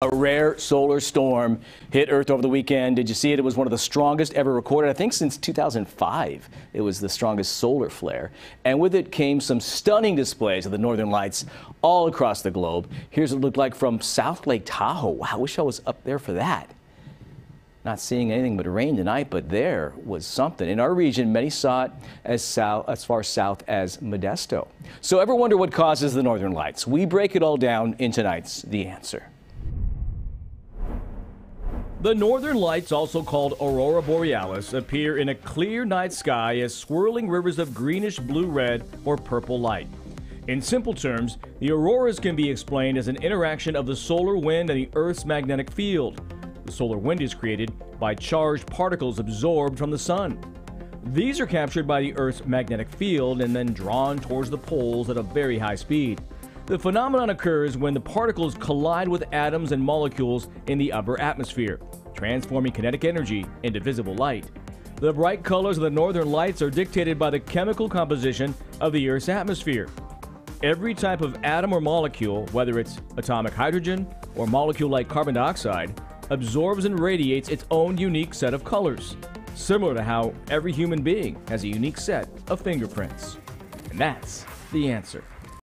A rare solar storm hit Earth over the weekend. Did you see it? It was one of the strongest ever recorded, I think since 2005. It was the strongest solar flare. And with it came some stunning displays of the northern lights all across the globe. Here's what it looked like from South Lake Tahoe. Wow, I wish I was up there for that. Not seeing anything but rain tonight, but there was something. In our region, many saw it as, south, as far south as Modesto. So ever wonder what causes the northern lights? We break it all down in tonight's The Answer. The northern lights, also called aurora borealis, appear in a clear night sky as swirling rivers of greenish blue red or purple light. In simple terms, the auroras can be explained as an interaction of the solar wind and the Earth's magnetic field. The solar wind is created by charged particles absorbed from the sun. These are captured by the Earth's magnetic field and then drawn towards the poles at a very high speed. The phenomenon occurs when the particles collide with atoms and molecules in the upper atmosphere, transforming kinetic energy into visible light. The bright colors of the northern lights are dictated by the chemical composition of the Earth's atmosphere. Every type of atom or molecule, whether it's atomic hydrogen or molecule like carbon dioxide, absorbs and radiates its own unique set of colors, similar to how every human being has a unique set of fingerprints. And that's the answer.